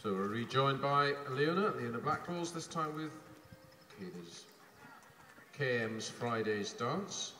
So we're rejoined by Leona, Leona Blackwells, this time with KM's Friday's dance.